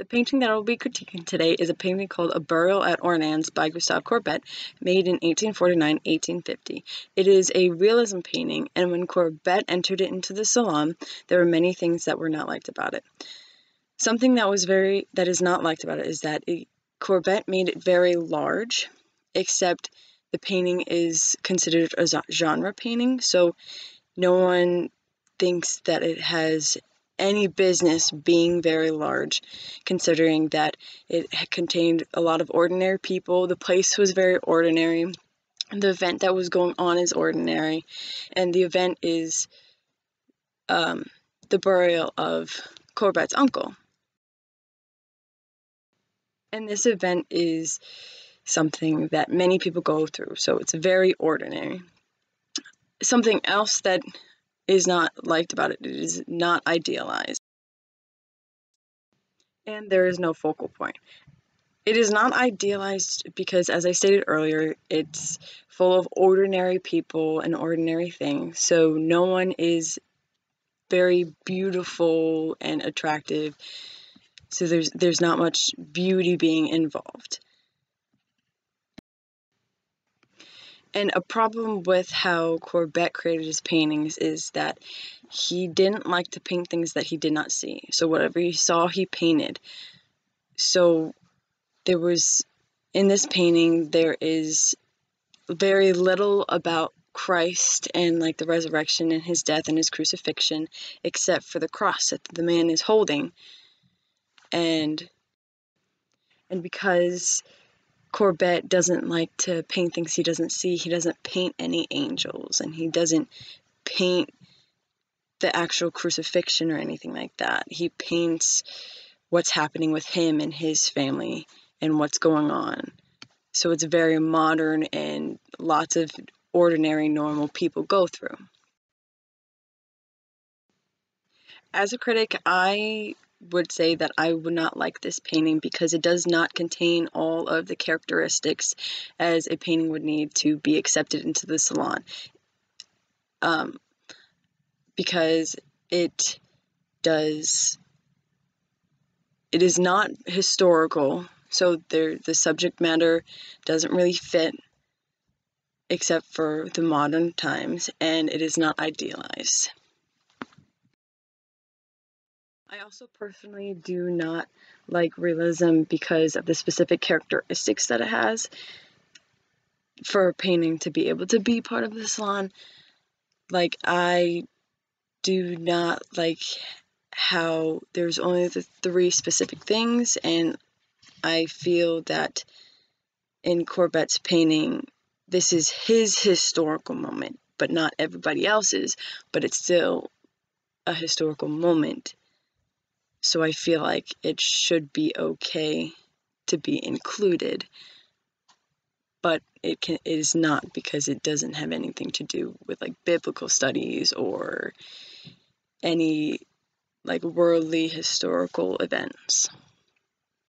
The painting that I'll be critiquing today is a painting called A Burial at Ornans by Gustave Courbet, made in 1849-1850. It is a realism painting, and when Courbet entered it into the salon, there were many things that were not liked about it. Something that was very that is not liked about it is that it, Courbet made it very large, except the painting is considered a genre painting, so no one thinks that it has any business being very large, considering that it contained a lot of ordinary people. The place was very ordinary. The event that was going on is ordinary, and the event is um, the burial of Courbet's uncle. And this event is something that many people go through, so it's very ordinary. Something else that is not liked about it. It is not idealized. And there is no focal point. It is not idealized because, as I stated earlier, it's full of ordinary people and ordinary things. So no one is very beautiful and attractive. So there's there's not much beauty being involved. And a problem with how Courbet created his paintings is that he didn't like to paint things that he did not see. So whatever he saw, he painted. So there was, in this painting, there is very little about Christ and like the resurrection and his death and his crucifixion, except for the cross that the man is holding. And and because Courbet doesn't like to paint things he doesn't see. He doesn't paint any angels and he doesn't paint the actual crucifixion or anything like that. He paints what's happening with him and his family and what's going on. So it's very modern and lots of ordinary, normal people go through. As a critic, I would say that I would not like this painting because it does not contain all of the characteristics as a painting would need to be accepted into the salon. Um, because it does, it is not historical, so there, the subject matter doesn't really fit except for the modern times, and it is not idealized. I also personally do not like realism because of the specific characteristics that it has for painting to be able to be part of the salon. Like, I do not like how there's only the three specific things, and I feel that in Courbet's painting, this is his historical moment, but not everybody else's, but it's still a historical moment so I feel like it should be okay to be included. But it can it is not because it doesn't have anything to do with like biblical studies or any like worldly historical events.